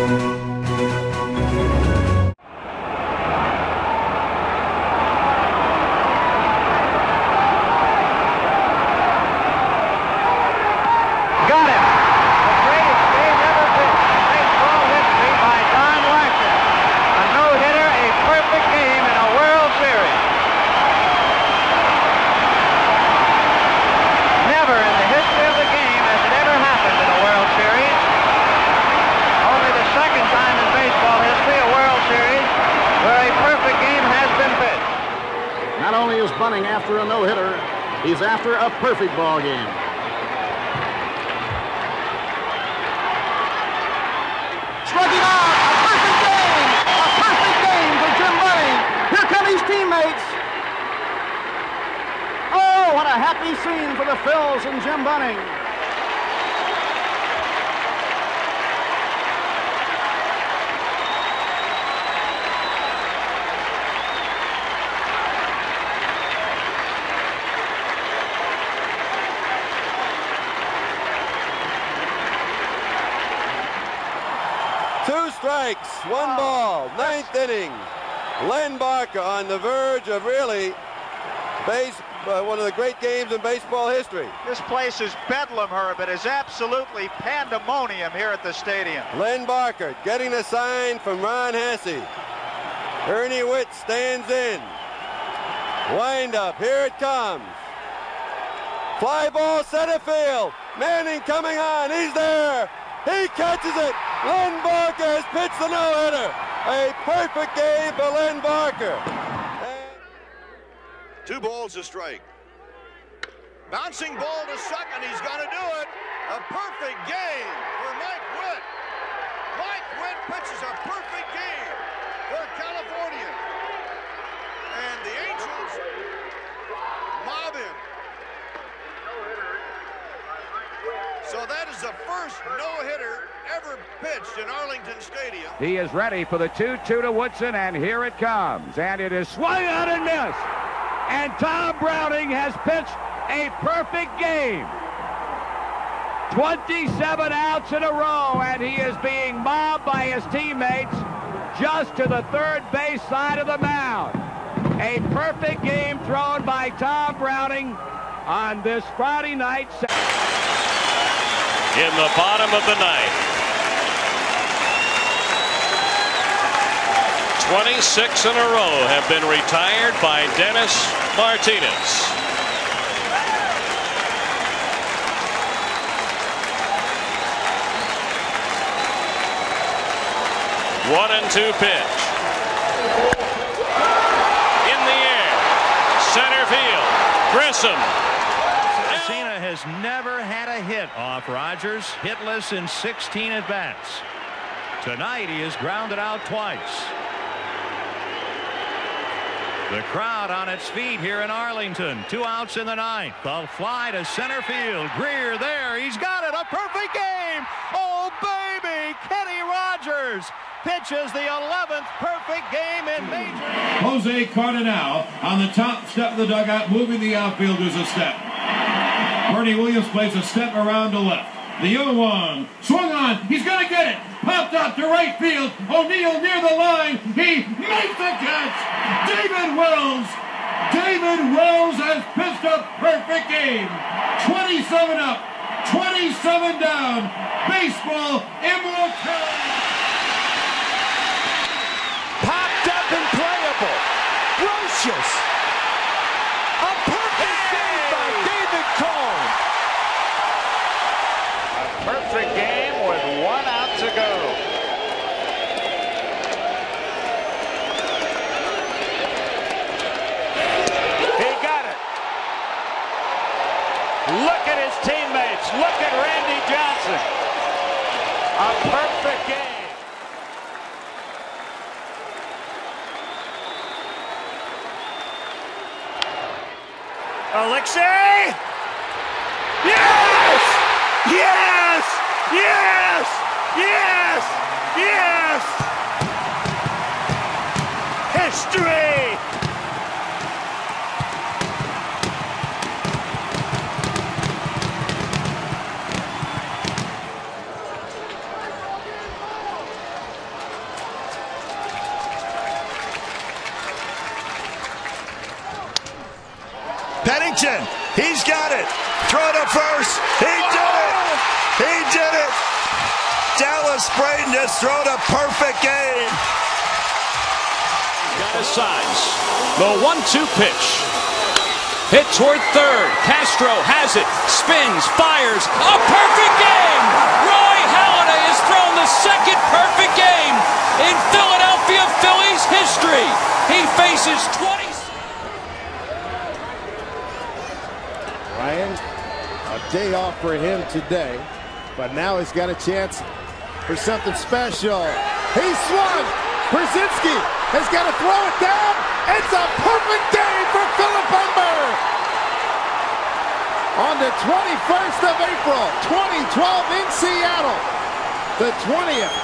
Got him! The greatest game ever pitched in baseball history by Don Larsen. A no-hitter, a perfect game in a World Series. Never in the history of the game has it ever happened in a World Series. Only the second time in baseball history, a World Series, where a perfect game has been pitched. Not only is Bunning after a no-hitter, he's after a perfect ball game. Striking out! A perfect game! A perfect game for Jim Bunning! Here come his teammates! Oh, what a happy scene for the Phils and Jim Bunning! Two strikes, one ball, ninth inning. Len Barker on the verge of really base, uh, one of the great games in baseball history. This place is bedlam, Herb. It is absolutely pandemonium here at the stadium. Len Barker getting a sign from Ron Hassey. Ernie Whitt stands in. Wind up, here it comes. Fly ball center field. Manning coming on, he's there. He catches it. Len Barker has pitched the no-hitter. A perfect game for Len Barker. Two balls a strike. Bouncing ball to second. He's going to do it. A perfect game for Mike Witt. Mike Witt pitches a perfect game for California. And the Angels mob him. So that is the first no-hitter ever pitched in Arlington Stadium. He is ready for the 2-2 to Woodson, and here it comes. And it is swung out and missed. And Tom Browning has pitched a perfect game. 27 outs in a row, and he is being mobbed by his teammates just to the third base side of the mound. A perfect game thrown by Tom Browning on this Friday night. In the bottom of the ninth. 26 in a row have been retired by Dennis Martinez. One and two pitch. In the air. Center field. Grissom Cena has never hit off Rogers, hitless in 16 at bats. Tonight he is grounded out twice. The crowd on its feet here in Arlington. Two outs in the ninth. The fly to center field. Greer there. He's got it. A perfect game. Oh, baby. Kenny Rogers pitches the 11th perfect game in Major Jose Cardenal on the top step of the dugout, moving the outfielders a step. Bernie Williams plays a step around to left. The 0-1. Swung on. He's going to get it. Popped up to right field. O'Neill near the line. He makes the catch. David Wells. David Wells has pitched a perfect game. 27 up. 27 down. Baseball immortality. Popped up and playable. Brosius. A perfect game by David Cone. Perfect game with one out to go. He got it. Look at his Look at Randy Johnson. A perfect game. Alexei! Yes! Yes! Yes! Yes! Yes! History! Pennington, he's got it. Throw to first. He did it. He did it. Dallas Braden has thrown a perfect game. Got his size. The one-two pitch. Hit toward third. Castro has it. Spins, fires. A perfect game. Roy Halladay has thrown the second perfect game in Philadelphia Phillies history. He faces 20. Ryan, a day off for him today, but now he's got a chance for something special. He swung. Pierzynski has got to throw it down. It's a perfect game for Philip Humber. On the 21st of April, 2012 in Seattle, the 20th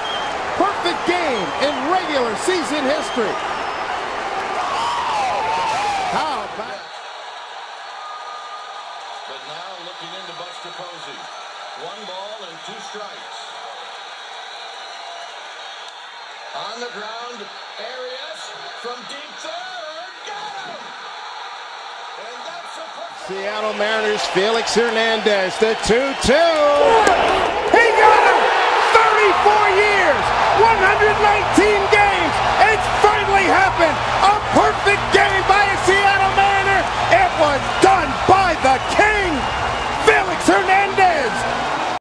perfect game in regular season history. How about Capozzi. One ball and two strikes. On the ground, Arias from deep third. Got him! And that's a perfect... Seattle Mariners, Felix Hernandez, the 2-2. He got him! 34 years, 119 games. It's finally happened. A perfect game